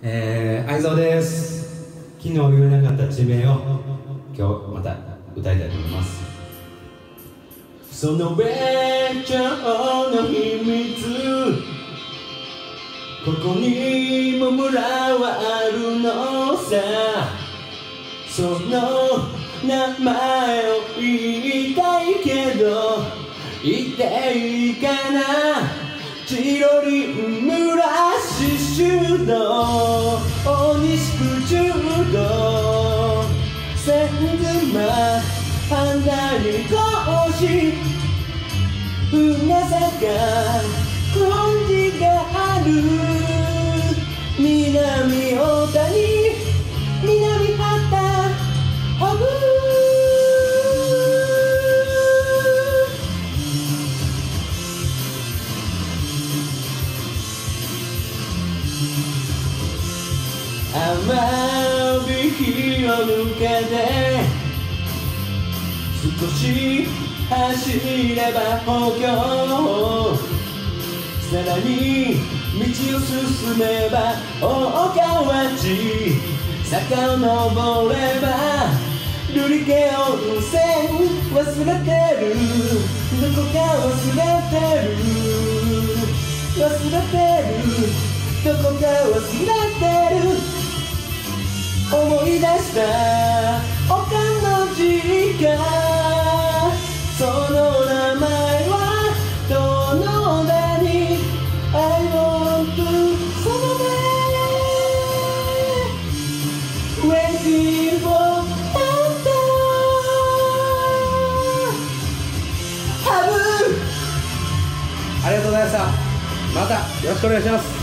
えー、愛蔵です昨日言えなかった地名を今日また歌いたいと思います。その別頂の秘密ここにも村はあるのさ。その名前を言いたいけど言っていいかな。チロリン村刺繍半田に講師船坂根治がある。南大谷南畑ハブ甘い日を抜けて少し走れば歩道さらに道を進めば大川地坂を登れば瑠璃家温泉忘れてる。どこか忘れてる忘れてる。どこか忘れてる。思い出した丘の実家ありがとうございました。またよろしくお願いします。